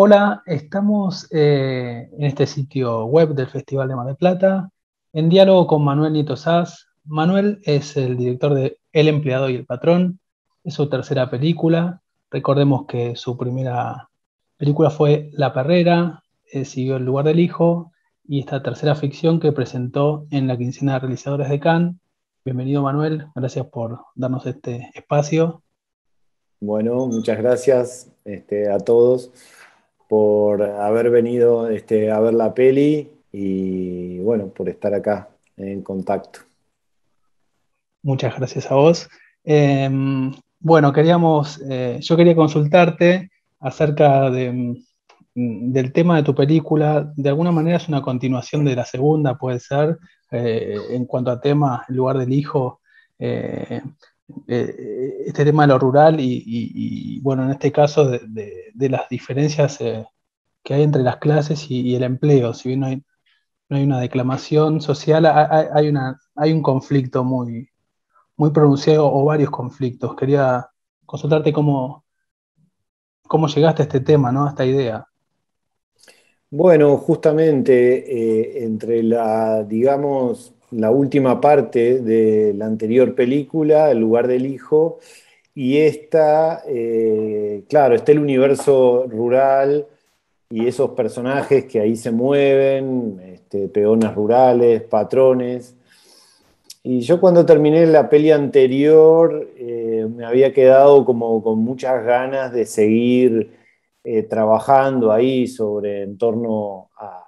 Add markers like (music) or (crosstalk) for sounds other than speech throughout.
Hola, estamos eh, en este sitio web del Festival de Mar del Plata, en diálogo con Manuel Nieto Sass. Manuel es el director de El empleado y el patrón, es su tercera película. Recordemos que su primera película fue La Perrera, eh, siguió El lugar del hijo y esta tercera ficción que presentó en la quincena de realizadores de Cannes. Bienvenido Manuel, gracias por darnos este espacio. Bueno, muchas gracias este, a todos por haber venido este, a ver la peli y bueno, por estar acá en contacto. Muchas gracias a vos. Em, bueno, queríamos, eh, yo quería consultarte acerca de, mm, del tema de tu película. De alguna manera es una continuación de la segunda, puede ser, eh, en cuanto a tema, el lugar del hijo. Eh, eh, este tema de lo rural y, bueno, en este caso de, las diferencias eh, que hay entre las clases y, el empleo. Si bien no hay, no hay una declamación social, hay, una, hay un conflicto muy, muy pronunciado o varios conflictos. Quería consultarte cómo, cómo llegaste a este tema, ¿no? a esta idea. Bueno, justamente entre la, digamos, la última parte de la anterior película, El lugar del hijo, y esta, eh, claro, está el universo rural y esos personajes que ahí se mueven, este, peones rurales, patrones. Y yo cuando terminé la peli anterior eh, me había quedado como con muchas ganas de seguir eh, trabajando ahí sobre en torno a,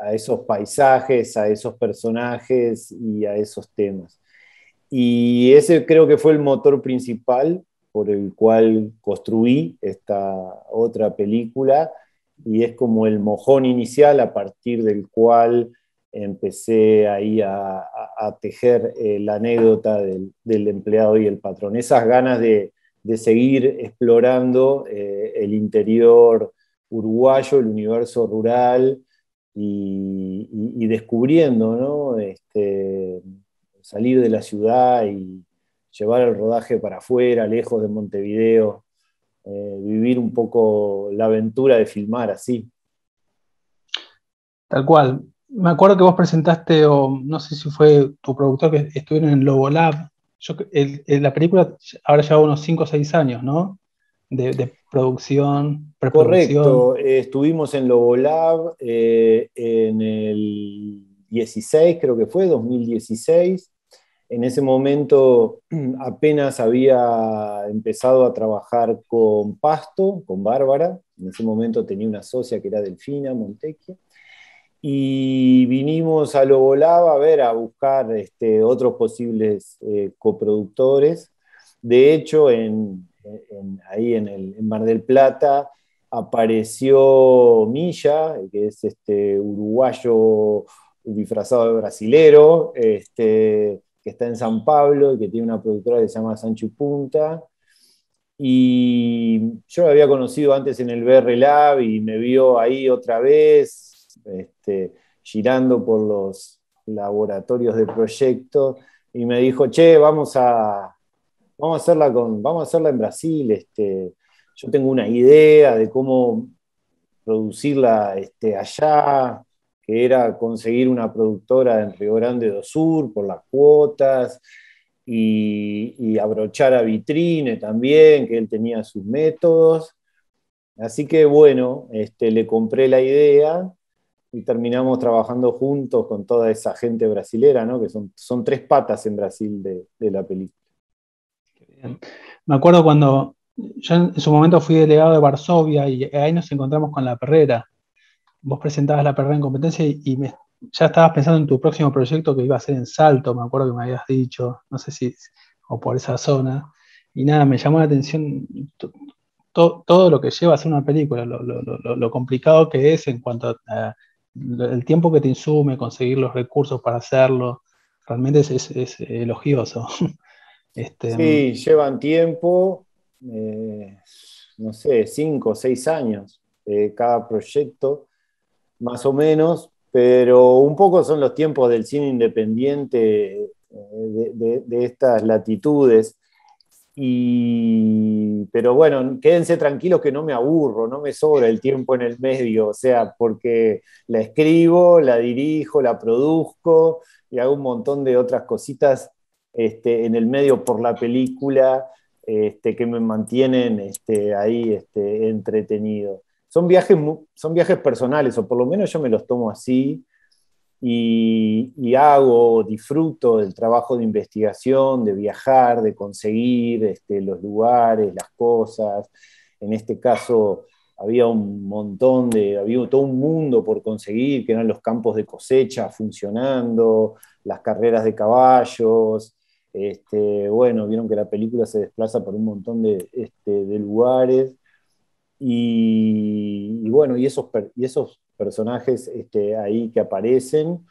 a esos paisajes, a esos personajes y a esos temas. Y ese creo que fue el motor principal por el cual construí esta otra película y es como el mojón inicial a partir del cual empecé ahí a, tejer eh, la anécdota del, empleado y el patrón. Esas ganas de, seguir explorando eh, el interior uruguayo, el universo rural, y, descubriendo, ¿no? Este, salir de la ciudad y llevar el rodaje para afuera, lejos de Montevideo, eh, vivir un poco la aventura de filmar así. Tal cual. Me acuerdo que vos presentaste, o no sé si fue tu productor, que estuvieron en Lobo Lab. Yo, la película ahora lleva unos 5 o 6 años, ¿no? De, producción, Correcto, eh, estuvimos en Lobolab eh, en el 16, creo que fue, 2016. En ese momento (clears throat) apenas había empezado a trabajar con Pasto, con Bárbara. En ese momento tenía una socia que era Delfina Montequia. Y vinimos a Lobolab a ver, a buscar este, otros posibles eh, coproductores. De hecho, en, ahí en, el, Mar del Plata, apareció Milla, que es este uruguayo disfrazado de brasilero, este, que está en San Pablo y que tiene una productora que se llama Sancho Punta. Y yo lo había conocido antes en el BR Lab y me vio ahí otra vez, este, girando por los laboratorios de proyecto, y me dijo, che, vamos a, vamos a hacerla, con, vamos a hacerla en Brasil. Este, yo tengo una idea de cómo producirla este, allá, que era conseguir una productora en Río Grande do Sur por las cuotas y, abrochar a Vitrine también, que él tenía sus métodos. Así que bueno, este, le compré la idea y terminamos trabajando juntos con toda esa gente brasilera, ¿no? que son, son tres patas en Brasil de, de la película. Me acuerdo cuando yo en su momento fui delegado de Varsovia y ahí nos encontramos con la perrera. Vos presentabas la perrera en competencia y, ya estabas pensando en tu próximo proyecto que iba a ser en Salto, me acuerdo que me habías dicho, no sé si, o por esa zona. Y nada, me llamó la atención todo lo que lleva a hacer una película, lo, complicado que es en cuanto al tiempo que te insume, conseguir los recursos para hacerlo, realmente es, es elogioso. (laughs) Este, sí, llevan tiempo, eh, no sé, cinco o seis años cada proyecto, más o menos, pero un poco son los tiempos del cine independiente eh, de, estas latitudes. Y, pero bueno, quédense tranquilos que no me aburro, no me sobra el tiempo en el medio, o sea, porque la escribo, la dirijo, la produzco y hago un montón de otras cositas este, en el medio por la película este, que me mantienen este, ahí este, entretenido. Son viajes, son viajes personales, o por lo menos yo me los tomo así, y, hago, disfruto del trabajo de investigación, de viajar, de conseguir este, los lugares, las cosas. En este caso había un montón de, había todo un mundo por conseguir, que eran los campos de cosecha funcionando, las carreras de caballos. Este, bueno, vieron que la película se desplaza por un montón de, este, lugares. Y, bueno, y esos, y esos personajes este, ahí que aparecen,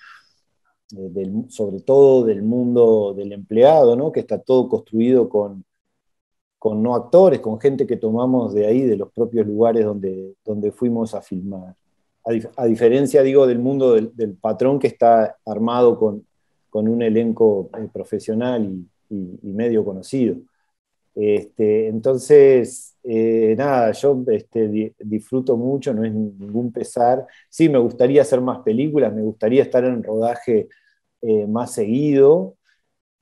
eh, sobre todo del mundo del empleado, ¿no? que está todo construido con, con no actores, con gente que tomamos de ahí, de los propios lugares donde, donde fuimos a filmar. A, diferencia, digo, del mundo del, patrón que está armado con, con un elenco eh, profesional y, medio conocido. Este, entonces, eh, nada, yo este, disfruto mucho, no es ningún pesar. Sí, me gustaría hacer más películas, me gustaría estar en rodaje eh, más seguido,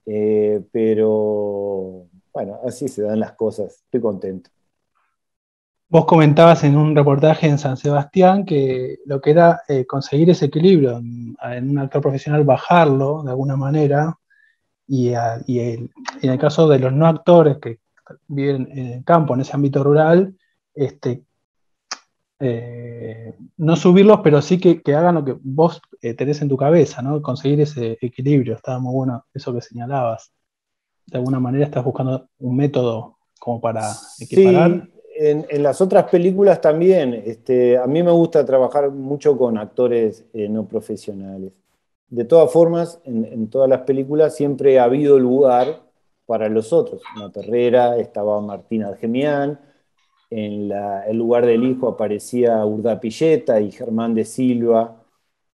pero bueno, así se dan las cosas, estoy contento. Vos comentabas en un reportaje en San Sebastián que lo que era conseguir ese equilibrio, en un actor profesional bajarlo de alguna manera, y, en el caso de los no actores que viven en el campo, en ese ámbito rural, este, eh, no subirlos, pero sí que, hagan lo que vos eh, tenés en tu cabeza, ¿no? Conseguir ese equilibrio. Estaba muy bueno eso que señalabas. De alguna manera estás buscando un método como para equiparar. Sí, en, las otras películas también. Este, a mí me gusta trabajar mucho con actores eh, no profesionales. De todas formas, en, en todas las películas siempre ha habido lugar para los otros. En la Terrera estaba Martina Argemián, en el lugar del hijo aparecía Urda Pilleta y Germán de Silva,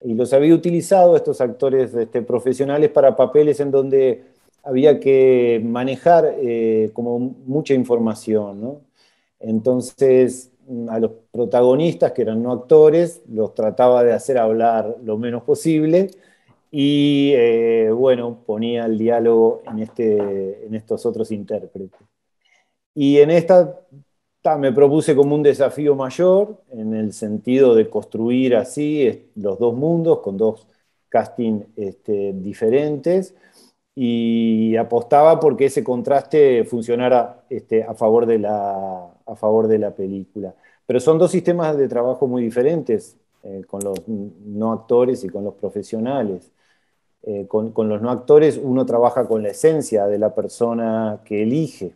y los había utilizado estos actores este, profesionales para papeles en donde había que manejar eh, como mucha información. Entonces, a los protagonistas, que eran no actores, los trataba de hacer hablar lo menos posible y eh, bueno, ponía el diálogo en, este, en estos otros intérpretes. Y en esta me propuse como un desafío mayor en el sentido de construir así los dos mundos con dos castings este, diferentes y apostaba porque ese contraste funcionara este, a, favor de la, a favor de la película. Pero son dos sistemas de trabajo muy diferentes, eh, con los no actores y con los profesionales. Eh, con, los no actores uno trabaja con la esencia de la persona que elige.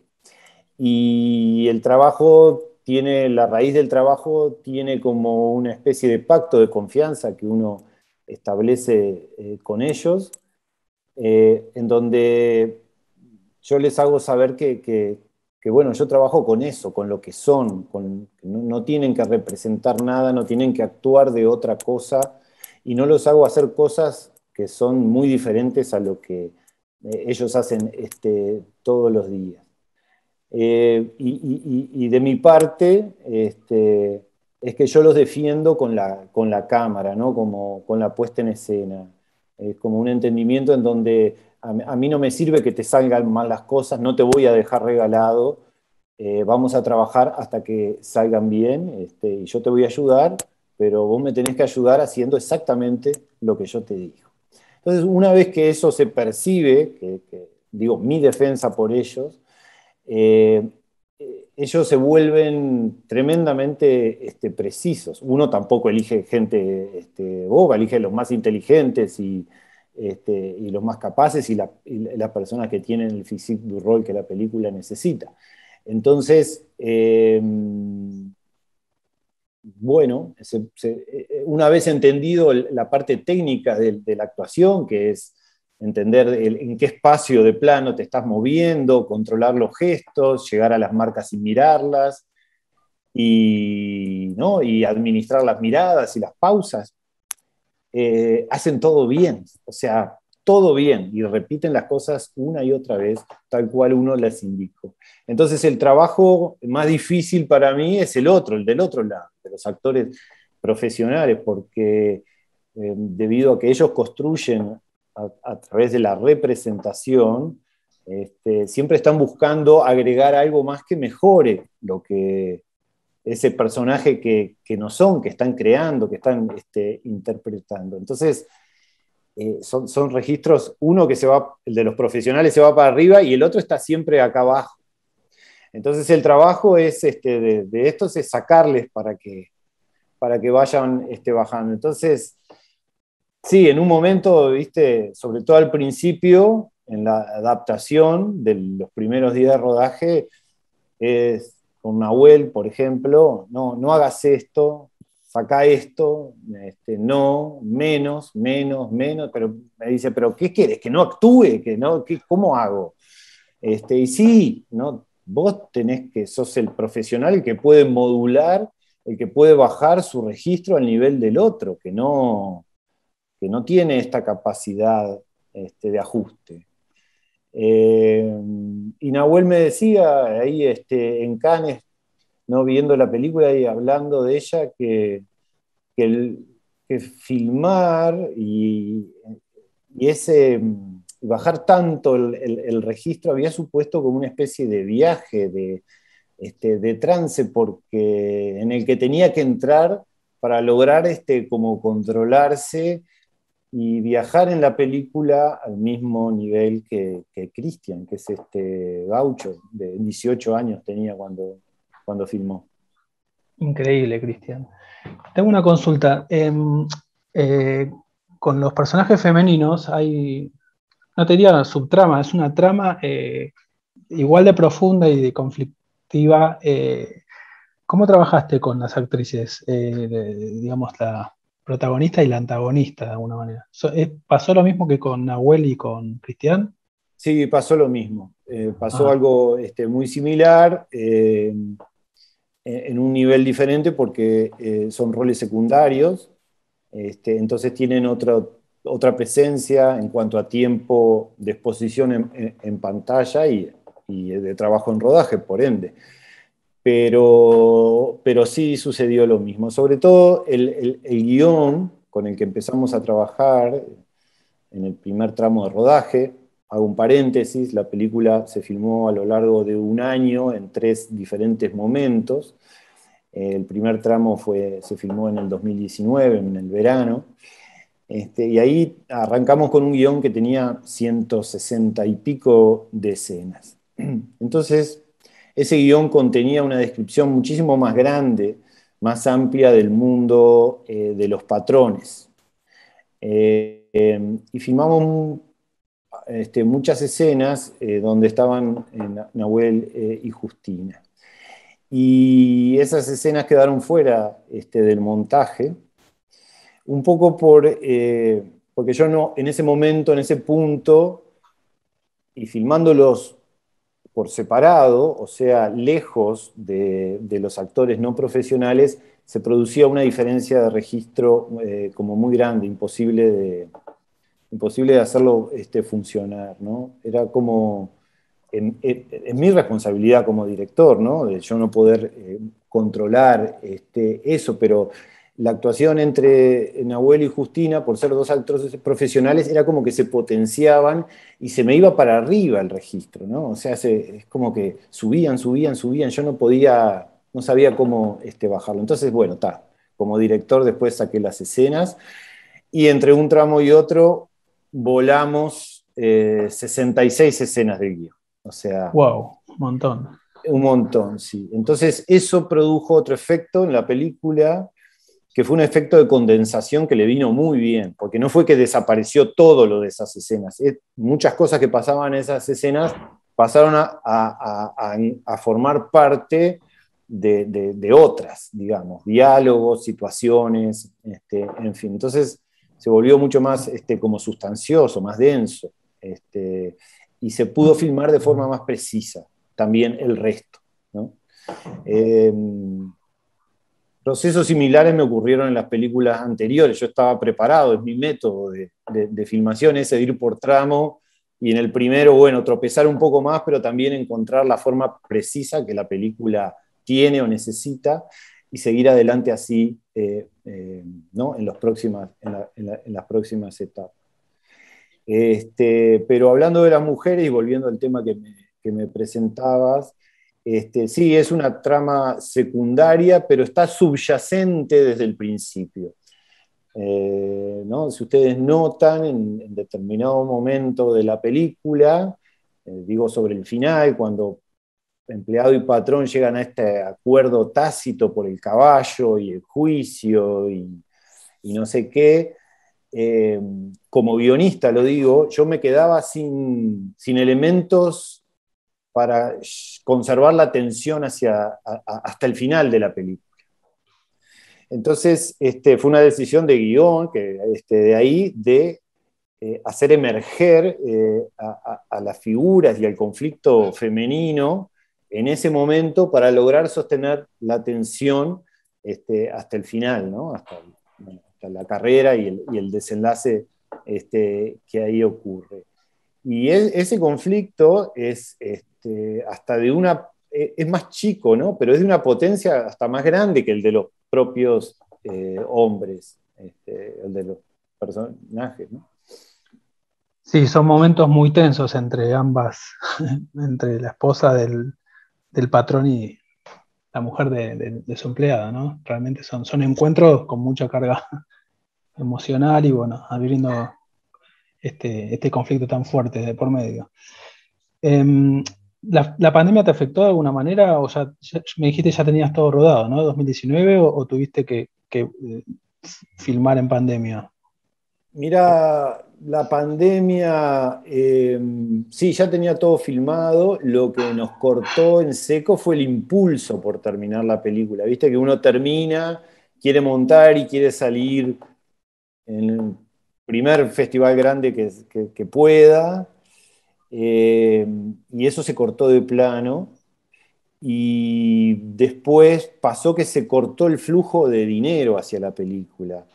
Y el trabajo tiene, la raíz del trabajo tiene como una especie de pacto de confianza que uno establece eh, con ellos, eh, en donde yo les hago saber que, bueno, yo trabajo con eso, con lo que son, con, no, tienen que representar nada, no tienen que actuar de otra cosa, y no los hago hacer cosas que son muy diferentes a lo que eh, ellos hacen este, todos los días. Eh, y, de mi parte, este, es que yo los defiendo con la, con la cámara, ¿no? como, con la puesta en escena. Es como un entendimiento en donde a, mí no me sirve que te salgan mal las cosas, no te voy a dejar regalado, eh, vamos a trabajar hasta que salgan bien este, y yo te voy a ayudar, pero vos me tenés que ayudar haciendo exactamente lo que yo te digo. Entonces, una vez que eso se percibe, que, digo, mi defensa por ellos, eh, ellos se vuelven tremendamente este, precisos. Uno tampoco elige gente este, boba, elige los más inteligentes y, este, los más capaces y, las personas que tienen el physique du rol que la película necesita. Entonces, eh, bueno, eh, una vez entendido la parte técnica de, la actuación, que es entender en qué espacio de plano te estás moviendo, controlar los gestos, llegar a las marcas sin mirarlas, y, y administrar las miradas y las pausas, eh, hacen todo bien. O sea, todo bien y repiten las cosas una y otra vez, tal cual uno las indicó. Entonces el trabajo más difícil para mí es el otro, el del otro lado, de los actores profesionales, porque eh, debido a que ellos construyen a, través de la representación, este, siempre están buscando agregar algo más que mejore lo que ese personaje que, no son, que están creando, que están este, interpretando. Entonces, eh, son, son, registros, uno que se va, el de los profesionales se va para arriba y el otro está siempre acá abajo. Entonces el trabajo es, este, de, estos es sacarles para que, para que vayan este, bajando. Entonces, sí, en un momento, viste, sobre todo al principio, en la adaptación de los primeros días de rodaje, es con Nahuel, por ejemplo, no, no hagas esto, saca esto, este, no, menos, menos, menos, pero me dice, pero ¿qué quieres? ¿Que no actúe? ¿Que no? ¿Qué, ¿Cómo hago? Este, y sí, ¿no? vos tenés que, sos el profesional el que puede modular, el que puede bajar su registro al nivel del otro, que no, que no tiene esta capacidad este, de ajuste. Eh, y Nahuel me decía ahí este, en Cannes, ¿no? viendo la película y hablando de ella, que, que, filmar y, ese bajar tanto el, registro había supuesto como una especie de viaje, de, este, de trance, porque, en el que tenía que entrar para lograr este, como controlarse y viajar en la película al mismo nivel que, que Christian, que es este gaucho, de 18 años tenía cuando, cuando filmó. Increíble, Cristian. Tengo una consulta. Em, eh, con los personajes femeninos hay, no te diría subtrama, es una trama eh, igual de profunda y de conflictiva. Eh, ¿Cómo trabajaste con las actrices, digamos, la, protagonista y la antagonista de alguna manera. ¿Pasó lo mismo que con Nahuel y con Cristian? Sí, pasó lo mismo. Eh, pasó ah. algo este, muy similar, eh, en un nivel diferente porque eh, son roles secundarios, este, entonces tienen otra, otra presencia en cuanto a tiempo de exposición en, pantalla y, y de trabajo en rodaje, por ende pero, pero sí sucedió lo mismo. Sobre todo el, el, guion con el que empezamos a trabajar en el primer tramo de rodaje, hago un paréntesis, la película se filmó a lo largo de un año en tres diferentes momentos. El primer tramo fue, se filmó en el 2019, en el verano, este, y ahí arrancamos con un guion que tenía 160 y pico de escenas. Entonces, ese guion contenía una descripción muchísimo más grande, más amplia del mundo eh, de los patrones. Eh, em, y filmamos este, muchas escenas eh, donde estaban Nahuel y Justina. Y esas escenas quedaron fuera este, del montaje, un poco por, porque yo no, en ese momento, en ese punto, y filmándolos por separado, o sea, lejos de, los actores no profesionales, se producía una diferencia de registro eh, como muy grande, imposible de, imposible de hacerlo este, funcionar. ¿no? Era como, en, mi responsabilidad como director, ¿no? de yo no poder eh, controlar este, eso, pero la actuación entre Nahuel y Justina, por ser dos actores profesionales, era como que se potenciaban y se me iba para arriba el registro, ¿no? O sea, es como que subían, subían, subían, yo no podía, no sabía cómo este, bajarlo. Entonces, bueno, está, como director después saqué las escenas y entre un tramo y otro volamos 66 eh, escenas del guion. O sea... ¡Wow! Un montón. Un montón, sí. Entonces, eso produjo otro efecto en la película que fue un efecto de condensación que le vino muy bien, porque no fue que desapareció todo lo de esas escenas. muchas cosas que pasaban en esas escenas pasaron a, formar parte de, otras, digamos, diálogos, situaciones, este, en fin. Entonces se volvió mucho más este, como sustancioso, más denso, este, y se pudo filmar de forma más precisa también el resto. ¿no? Eh, Procesos similares me ocurrieron en las películas anteriores. Yo estaba preparado, es mi método de, filmación, ese de ir por tramo. Y en el primero, bueno, tropezar un poco más, pero también encontrar la forma precisa que la película tiene o necesita y seguir adelante así eh, eh, ¿no? en, en, las próximas etapas. Este, pero hablando de las mujeres y volviendo al tema que me presentabas, este, sí, es una trama secundaria, pero está subyacente desde el principio. Eh, si ustedes notan en, determinado momento de la película, eh, digo sobre el final, cuando empleado y patrón llegan a este acuerdo tácito por el caballo y el juicio y, no sé qué, eh, como guionista lo digo, yo me quedaba sin elementos para conservar la atención hacia, hasta el final de la película. Entonces, este, fue una decisión de guion, que este, de ahí, de eh, hacer emerger eh, a, las figuras y al conflicto femenino en ese momento para lograr sostener la atención este, hasta el final, hasta, la carrera y el, desenlace este, que ahí ocurre. Y ese conflicto es, este, hasta de una, eh, es más chico, ¿no? Pero es de una potencia hasta más grande que el de los propios eh, hombres, este, el de los personajes. Sí, son momentos muy tensos entre ambas, (laughs) entre la esposa del, patrón y la mujer de, su empleada, ¿no? Realmente son, son encuentros con mucha carga (laughs) emocional y bueno, abriendo este, este conflicto tan fuerte de por medio. Em, ¿La, pandemia te afectó de alguna manera? O sea, me dijiste ya tenías todo rodado, ¿no? ¿2019 o, tuviste que, eh, filmar en pandemia? Mira, la pandemia, em, sí, ya tenía todo filmado. Lo que nos cortó en seco fue el impulso por terminar la película. Viste que uno termina, quiere montar y quiere salir en primer festival grande que pueda eh, y eso se cortó de plano. Y después pasó que se cortó el flujo de dinero hacia la película.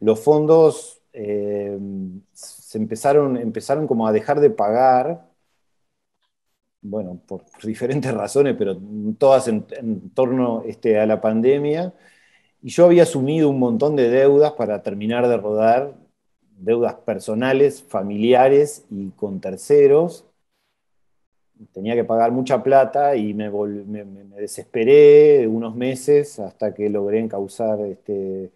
Los fondos eh, se empezaron, empezaron como a dejar de pagar, bueno, por (laughs) diferentes razones, pero todas en, torno este, a la pandemia. Y yo había asumido un montón de deudas para terminar de rodar deudas personales, familiares y con terceros. Tenía que pagar mucha plata y me, desesperé unos meses hasta que logré encauzar este,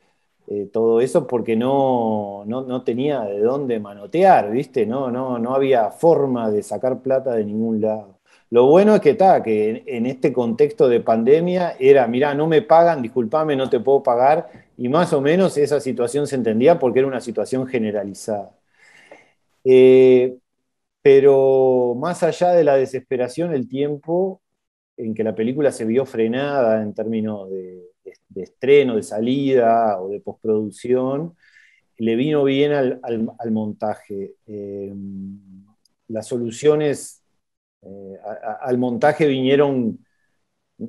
eh, todo eso porque no, no, tenía de dónde manotear, ¿viste? No, no, no había forma de sacar plata de ningún lado. Lo bueno es que está, que en, este contexto de pandemia era, mirá, no me pagan, discúlpame, no te puedo pagar, y más o menos esa situación se entendía porque era una situación generalizada. Eh, pero más allá de la desesperación, el tiempo en que la película se vio frenada en términos de, estreno, de salida o de postproducción, le vino bien al, montaje. Eh, las soluciones eh, al montaje vinieron,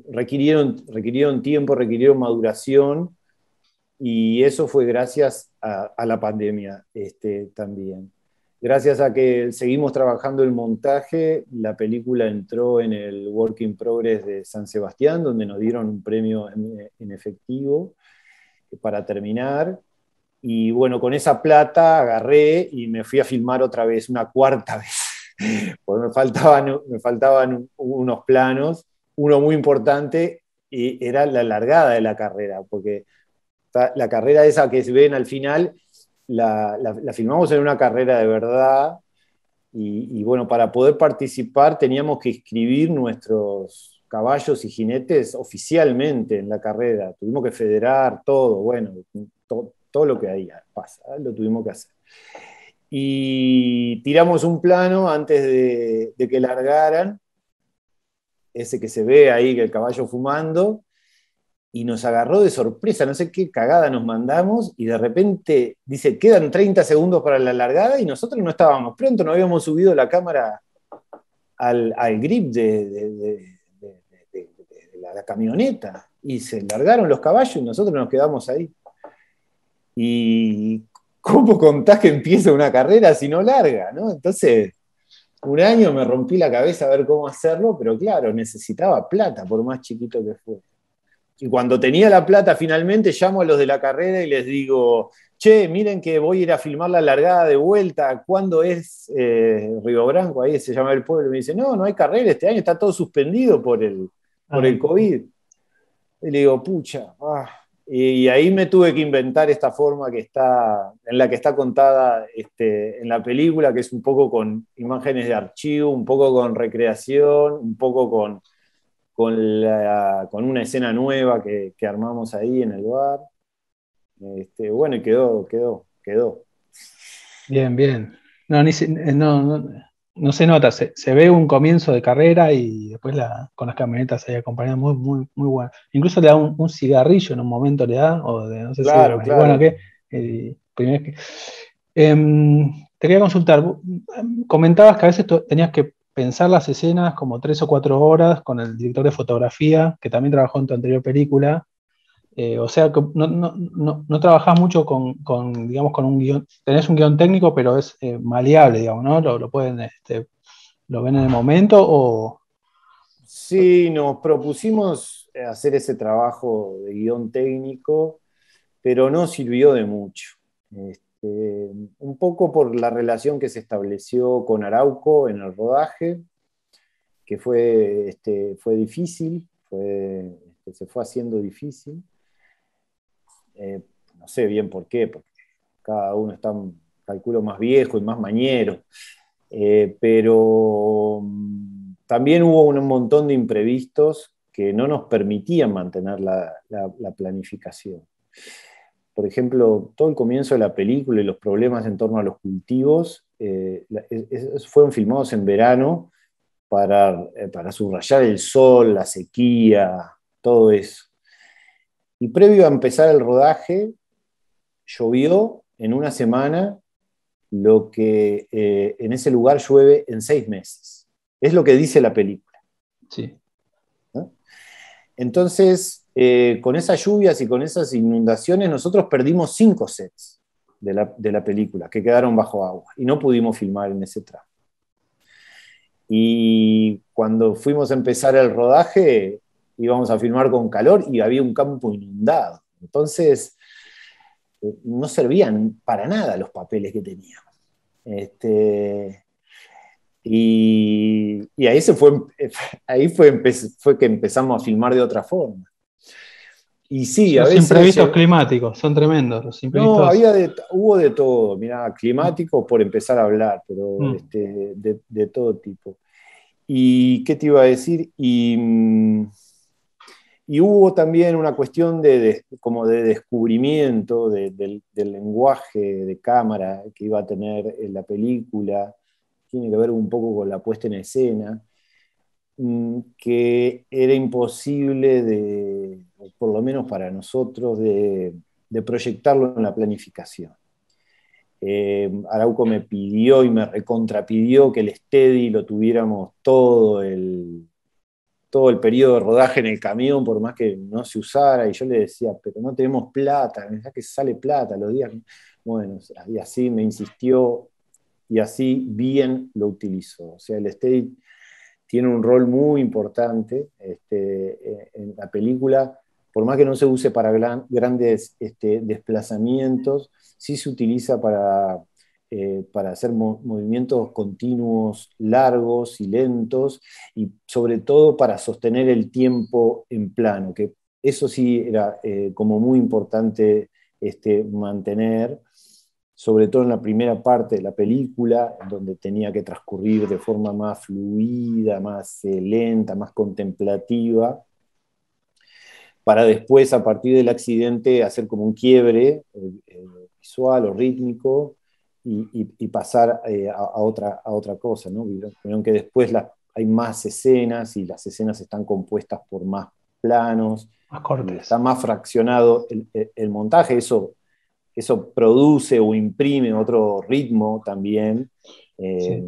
requirieron, requirieron tiempo, requirieron maduración y eso fue gracias a, la pandemia este, también. Gracias a que seguimos trabajando el montaje, la película entró en el Work in Progress de San Sebastián, donde nos dieron un premio en, efectivo para terminar. Y bueno, con esa plata agarré y me fui a filmar otra vez, una cuarta (laughs) vez, porque me faltaban, me faltaban unos planos. Uno muy importante y era la largada de la carrera, porque la carrera esa que se ven al final, la, filmamos en una carrera de verdad. Y, bueno, para poder participar teníamos que inscribir nuestros caballos y jinetes oficialmente en la carrera. Tuvimos que federar todo, bueno, todo lo que ahí pasa, lo tuvimos que hacer. Y tiramos un plano antes de, de que largaran, ese que se ve ahí, que el caballo fumando, y nos agarró de sorpresa, no sé qué cagada nos mandamos, y de repente dice, quedan 30 segundos para la largada, y nosotros no estábamos pronto, no habíamos subido la cámara al, grip de, la, camioneta. y se largaron los caballos y nosotros nos quedamos ahí. Y ¿cómo contás que empieza una carrera si no larga? ¿no? Entonces, un año me rompí la cabeza a ver cómo hacerlo, pero claro, necesitaba plata, por más chiquito que fuera. Y cuando tenía la plata finalmente, llamo a los de la carrera y les digo, che, miren que voy a ir a filmar la largada de vuelta, ¿cuándo es eh, Río Branco? Ahí se llama el pueblo. Y me dice, no, no hay carrera este año, está todo suspendido por el, por el ah. COVID. Y le digo, pucha, ah". y, ahí me tuve que inventar esta forma que está, en la que está contada este, en la película, que es un poco con imágenes de archivo, un poco con recreación, un poco con, con, con una escena nueva que, que armamos ahí en el bar. Este, bueno, y quedó, quedó, quedó. Bien, bien. No, no, se nota, se, ve un comienzo de carrera y después la, con las camionetas ahí acompañadas muy, muy, muy bueno. Incluso le da un, cigarrillo en un momento, le da, o de, no sé claro, si, bueno, que, eh, em, te quería consultar, comentabas que a veces tenías que pensar las escenas como tres o cuatro horas con el director de fotografía, que también trabajó en tu anterior película, eh, o sea, no, no, no, trabajás mucho con, digamos, con un guion, tenés un guion técnico, pero es eh, maleable, digamos, ¿no? Lo, pueden, este, lo ven en el momento. Sí, nos propusimos hacer ese trabajo de guion técnico, pero no sirvió de mucho. Este, un poco por la relación que se estableció con Arauco en el rodaje, que fue, este, fue difícil, fue, se fue haciendo difícil. Eh, no sé bien por qué, porque cada uno está, calculo, más viejo y más mañero, eh, pero mm, también hubo un montón de imprevistos que no nos permitían mantener la, planificación. Por ejemplo, todo el comienzo de la película y los problemas en torno a los cultivos eh, fueron filmados en verano para, para subrayar el sol, la sequía, todo eso. Y previo a empezar el rodaje, llovió en una semana lo que eh, en ese lugar llueve en seis meses. Es lo que dice la película. Sí. Entonces, eh, con esas lluvias y con esas inundaciones, nosotros perdimos cinco sets de la, película que quedaron bajo agua y no pudimos filmar en ese tramo. Y cuando fuimos a empezar el rodaje, íbamos a filmar con calor y había un campo inundado. Entonces, eh, no servían para nada los papeles que teníamos. Este, y, ahí, se fue, (laughs) ahí fue que empezamos a filmar de otra forma. Y sí, los imprevistos climáticos son tremendos. Los imprevistos. No, había hubo de todo, mira, climáticos por empezar a hablar, pero mm. este, de, de, todo tipo. ¿Y qué te iba a decir? Y, mm, y hubo también una cuestión de, como de descubrimiento del, lenguaje de cámara que iba a tener en la película, tiene que ver un poco con la puesta en escena, que era imposible, de, por lo menos para nosotros, de, proyectarlo en la planificación. Eh, Arauco me pidió y me recontrapidió que el steady lo tuviéramos todo el, todo el periodo de rodaje en el camión, por más que no se usara, y yo le decía, pero no tenemos plata, ya que sale plata los días. Bueno, y así me insistió, y así bien lo utilizó. O sea, el state tiene un rol muy importante este, en la película, por más que no se use para grandes este, desplazamientos, sí se utiliza para eh, para hacer movimientos continuos, largos y lentos, y sobre todo para sostener el tiempo en plano, que eso sí era eh, como muy importante este, mantener, sobre todo en la primera parte de la película, donde tenía que transcurrir de forma más fluida, más eh, lenta, más contemplativa, para después, a partir del accidente, hacer como un quiebre visual o rítmico y, pasar eh, a, otra, a otra cosa, ¿no? Vieron que después hay más escenas y las escenas están compuestas por más planos, más cortes. está más fraccionado el, montaje, eso, eso produce o imprime otro ritmo también eh,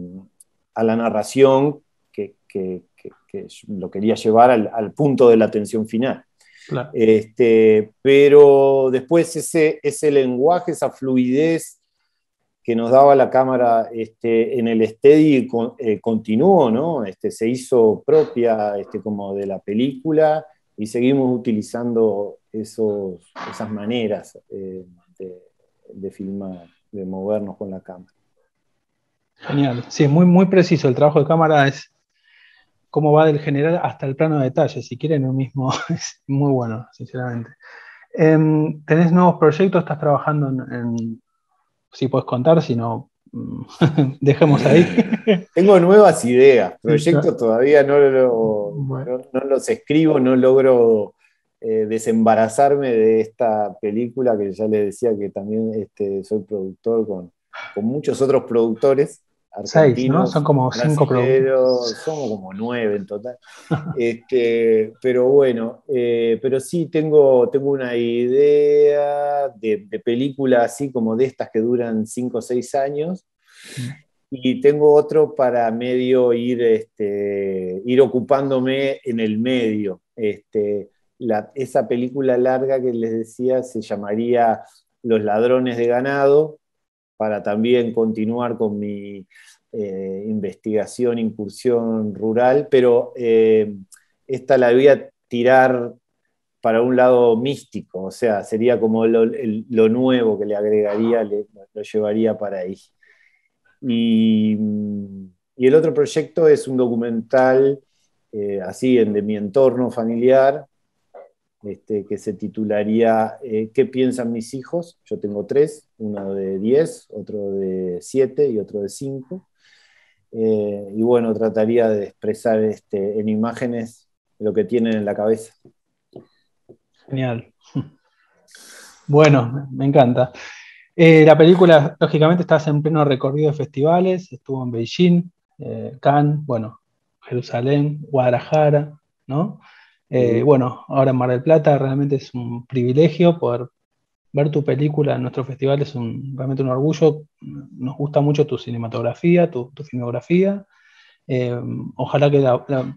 a la narración que, que, que, lo quería llevar al, al, punto de la atención final. Este, pero después ese, ese lenguaje, esa fluidez que nos daba la cámara este, en el steady eh, continuó, ¿no? Este, se hizo propia este, como de la película y seguimos utilizando esos, esas maneras eh, de, filmar, de movernos con la cámara. Genial, sí, muy, muy preciso. El trabajo de cámara es cómo va del general hasta el plano de detalle. Si quieren, lo mismo (laughs) es muy bueno, sinceramente. Em, ¿Tenés nuevos proyectos? ¿Estás trabajando en, si puedes contar, si no, mm, (laughs) dejemos ahí. (laughs) Tengo nuevas ideas, proyectos todavía no, no, los escribo, no logro eh, desembarazarme de esta película que ya les decía que también este, soy productor con, con muchos otros productores. Seis, ¿no? Son como cinco productos. Somos como nueve en total. (laughs) este, pero bueno, eh, pero sí tengo, tengo una idea de, película así como de estas que duran cinco o seis años. Y tengo otro para medio ir, este, ir ocupándome en el medio. Este, esa película larga que les decía se llamaría Los ladrones de ganado, para también continuar con mi eh, investigación, incursión rural, pero eh, esta la voy a tirar para un lado místico, o sea, sería como lo, nuevo que le agregaría, lo llevaría para ahí. Y, el otro proyecto es un documental eh, así de mi entorno familiar, este, que se titularía eh, ¿Qué piensan mis hijos? Yo tengo tres, uno de 10, otro de 7 y otro de 5. Eh, y bueno, trataría de expresar este, en imágenes lo que tienen en la cabeza. Genial. Bueno, me encanta. Eh, la película, lógicamente, estás en pleno recorrido de festivales, estuvo en Beijing, Cannes, bueno, Jerusalén, Guadalajara, ¿no? Eh, bueno, ahora en Mar del Plata realmente es un privilegio poder ver tu película en nuestro festival, es realmente un orgullo. Nos gusta mucho tu cinematografía, tu, filmografía. Eh, ojalá que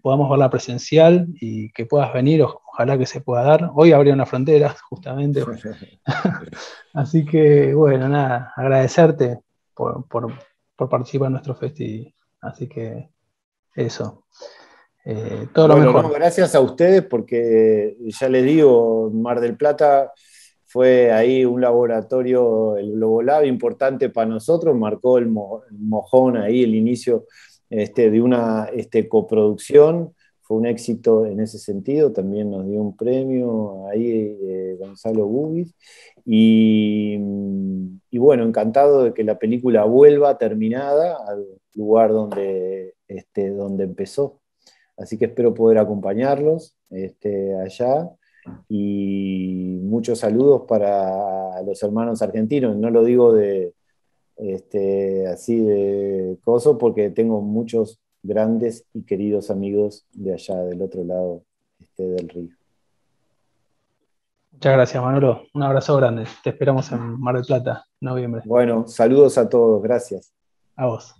podamos verla presencial y que puedas venir, ojalá que se pueda dar. Hoy abrió una frontera, (laughs) justamente. (laughs) Así que, bueno, nada, agradecerte por, participar en nuestro festival. Así que eso. Eh, todo lo mejor. gracias a ustedes porque ya les digo, Mar del Plata fue ahí un laboratorio, el Globo Lab, importante para nosotros, marcó el, mojón ahí, el inicio este, de una este, coproducción, fue un éxito en ese sentido, también nos dio un premio ahí eh, Gonzalo Bubis, y, y, bueno, encantado de que la película vuelva terminada al lugar donde, este, donde empezó. Así que espero poder acompañarlos este, allá y muchos saludos para los hermanos argentinos. No lo digo de este, así de coso porque tengo muchos grandes y queridos amigos de allá, del otro lado este, del río. Muchas gracias, Manolo. Un abrazo grande. Te esperamos en Mar del Plata, noviembre. Bueno, saludos a todos. Gracias. A vos.